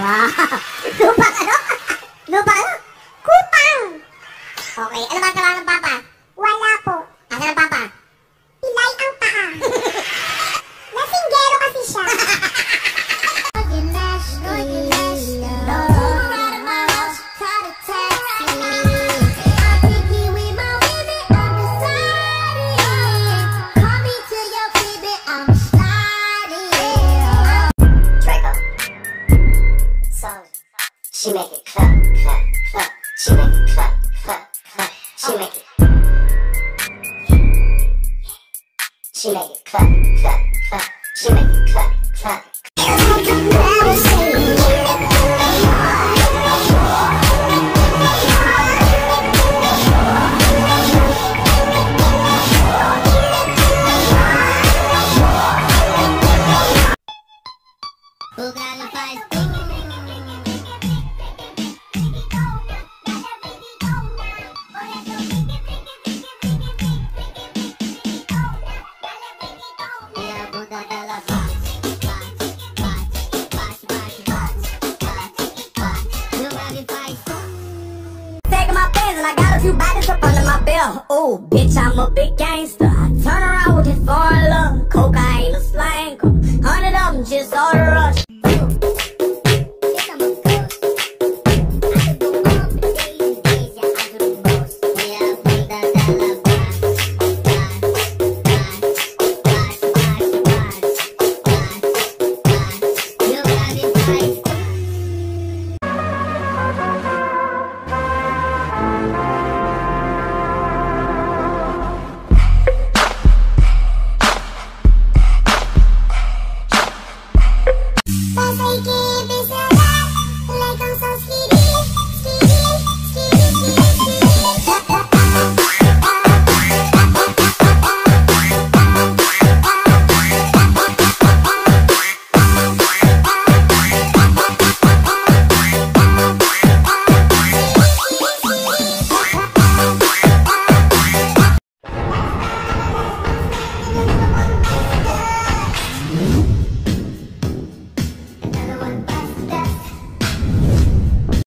Ah, lupang ano? Lupang ano? Kupang! Okay, ano ba ang trabaho ng papa? Wala po. Asa ng papa? Pilay ang paa. Lasinggero kasi siya. Draco. Song. She make it clap, clap, clap. She make it clap, clap, clap. She make it. She make it clap, clap, and I got a few bodies up under my belt. Oh, bitch, I'm a big gangster. I turn around with this foreign love. Cocaine, a slang. Hundred of them just all the rush. Bitch, I'm a ghost.